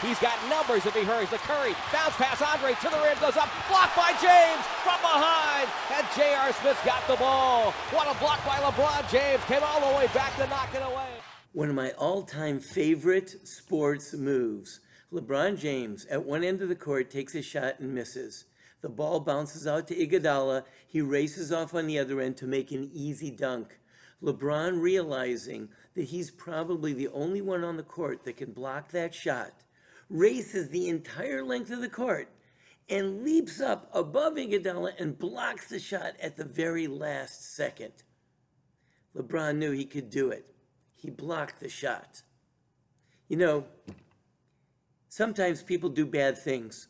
He's got numbers if he hurries The Curry. Bounce pass, Andre to the rim, goes up. Blocked by James from behind. And J.R. Smith's got the ball. What a block by LeBron James. Came all the way back to knock it away. One of my all time favorite sports moves. LeBron James, at one end of the court, takes a shot and misses. The ball bounces out to Iguodala. He races off on the other end to make an easy dunk. LeBron, realizing that he's probably the only one on the court that can block that shot, races the entire length of the court and leaps up above Iguodala and blocks the shot at the very last second. LeBron knew he could do it. He blocked the shot. You know, sometimes people do bad things.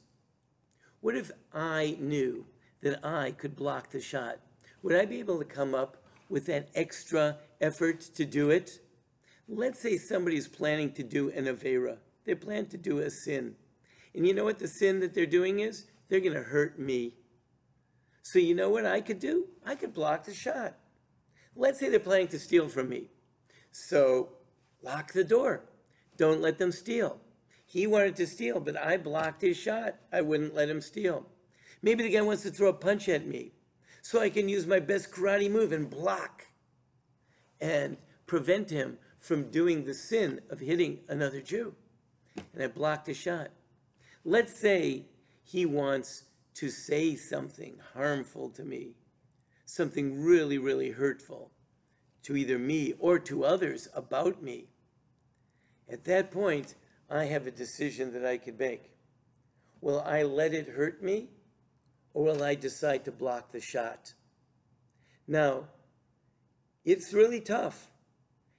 What if I knew that I could block the shot? Would I be able to come up with that extra effort to do it? Let's say somebody's planning to do an Avera. They plan to do a sin. And you know what the sin that they're doing is? They're going to hurt me. So you know what I could do? I could block the shot. Let's say they're planning to steal from me. So lock the door. Don't let them steal. He wanted to steal, but I blocked his shot. I wouldn't let him steal. Maybe the guy wants to throw a punch at me so I can use my best karate move and block and prevent him from doing the sin of hitting another Jew. And I blocked the shot. Let's say he wants to say something harmful to me, something really, really hurtful to either me or to others about me. At that point, I have a decision that I could make. Will I let it hurt me or will I decide to block the shot? Now, it's really tough.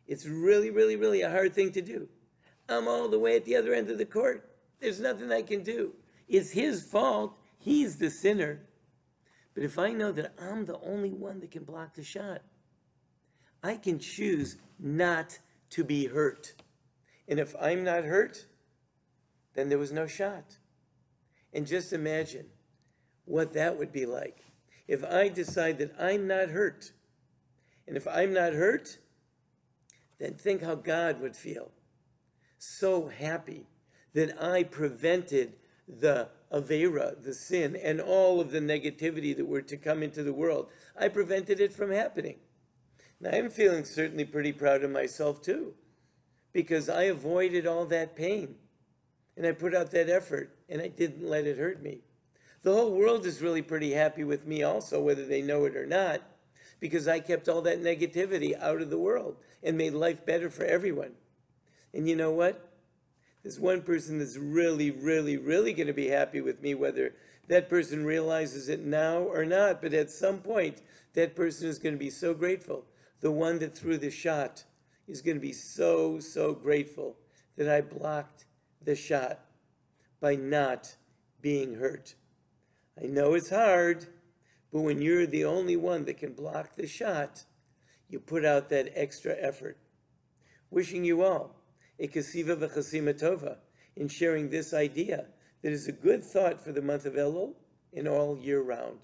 It's really, really, really a hard thing to do. I'm all the way at the other end of the court. There's nothing I can do. It's his fault. He's the sinner. But if I know that I'm the only one that can block the shot, I can choose not to be hurt. And if I'm not hurt, then there was no shot. And just imagine what that would be like if I decide that I'm not hurt. And if I'm not hurt, then think how God would feel. So happy that I prevented the Avera, the sin, and all of the negativity that were to come into the world. I prevented it from happening. Now I'm feeling certainly pretty proud of myself too, because I avoided all that pain and I put out that effort and I didn't let it hurt me. The whole world is really pretty happy with me also, whether they know it or not, because I kept all that negativity out of the world and made life better for everyone. And you know what? There's one person that's really, really, really going to be happy with me, whether that person realizes it now or not. But at some point, that person is going to be so grateful. The one that threw the shot is going to be so, so grateful that I blocked the shot by not being hurt. I know it's hard, but when you're the only one that can block the shot, you put out that extra effort. Wishing you all a kasiva v'chasima tova in sharing this idea that is a good thought for the month of Elul and all year round.